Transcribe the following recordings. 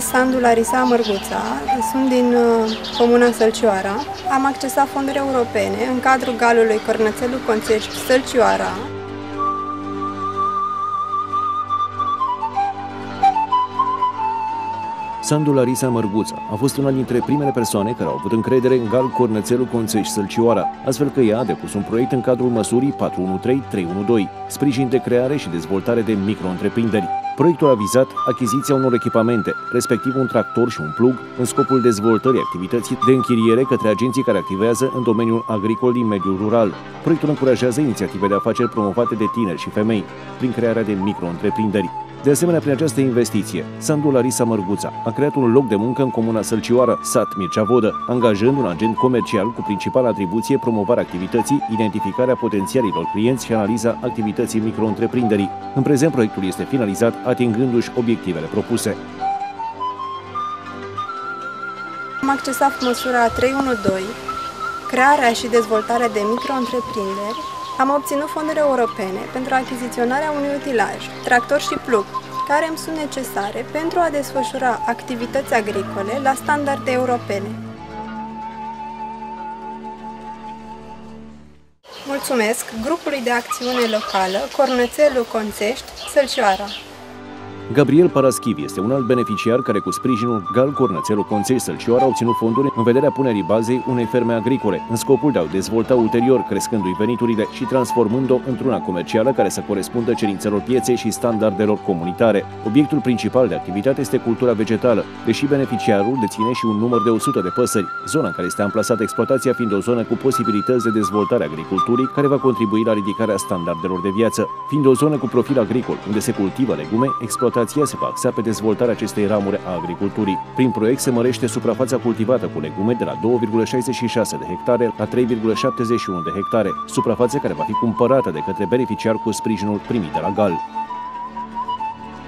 Sandu Larisa Mărguța, sunt din uh, Comuna Sălcioara. Am accesat fonduri europene în cadrul galului Cornățelu Conțești Sălcioara. Sandu Larisa Mărguța a fost una dintre primele persoane care au avut încredere în Gal Cornățelu Conțeș Sălcioara, astfel că ea a depus un proiect în cadrul măsurii 413-312, sprijin de creare și dezvoltare de micro-întreprinderi. Proiectul a vizat achiziția unor echipamente, respectiv un tractor și un plug, în scopul dezvoltării activității de închiriere către agenții care activează în domeniul agricol din mediul rural. Proiectul încurajează inițiative de afaceri promovate de tineri și femei, prin crearea de micro-întreprinderi. De asemenea, prin această investiție, Sandu Larisa Mărguța a creat un loc de muncă în comuna Sălcioară, sat Mircea Vodă, angajând un agent comercial cu principală atribuție promovarea activității, identificarea potențialilor clienți și analiza activității micro-întreprinderii. În prezent, proiectul este finalizat, atingându-și obiectivele propuse. Am accesat măsura 312, crearea și dezvoltarea de micro-întreprinderi, am obținut fonduri europene pentru achiziționarea unui utilaj, tractor și plug, care îmi sunt necesare pentru a desfășura activități agricole la standarde europene. Mulțumesc grupului de acțiune locală Cornățelu Conțești, Sălcioara. Gabriel Paraschiv este un alt beneficiar care cu sprijinul Gal Cornățelu Conței Sălcioara a obținut fonduri în vederea punerii bazei unei ferme agricole, în scopul de a o dezvolta ulterior, crescându-i veniturile și transformând-o într-una comercială care să corespundă cerințelor pieței și standardelor comunitare. Obiectul principal de activitate este cultura vegetală, deși beneficiarul deține și un număr de 100 de păsări, zona în care este amplasată exploatația fiind o zonă cu posibilități de dezvoltare a agriculturii care va contribui la ridicarea standardelor de viață. Fiind o zonă cu profil agricol, unde se cultivă legume, exploatația exploatația se va axa pe dezvoltarea acestei ramuri a agriculturii. Prin proiect se mărește suprafața cultivată cu legume de la 2,66 de hectare la 3,71 de hectare, suprafață care va fi cumpărată de către beneficiar cu sprijinul primit de la GAL.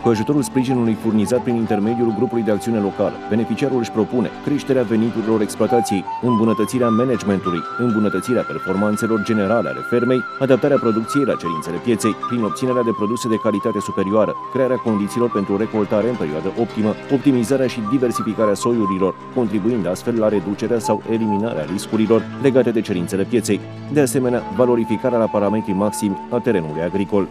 Cu ajutorul sprijinului furnizat prin intermediul grupului de acțiune locală, beneficiarul își propune creșterea veniturilor exploatației, îmbunătățirea managementului, îmbunătățirea performanțelor generale ale fermei, adaptarea producției la cerințele pieței, prin obținerea de produse de calitate superioară, crearea condițiilor pentru recoltare în perioadă optimă, optimizarea și diversificarea soiurilor, contribuind astfel la reducerea sau eliminarea riscurilor legate de cerințele pieței, de asemenea valorificarea la parametrii maximi a terenului agricol.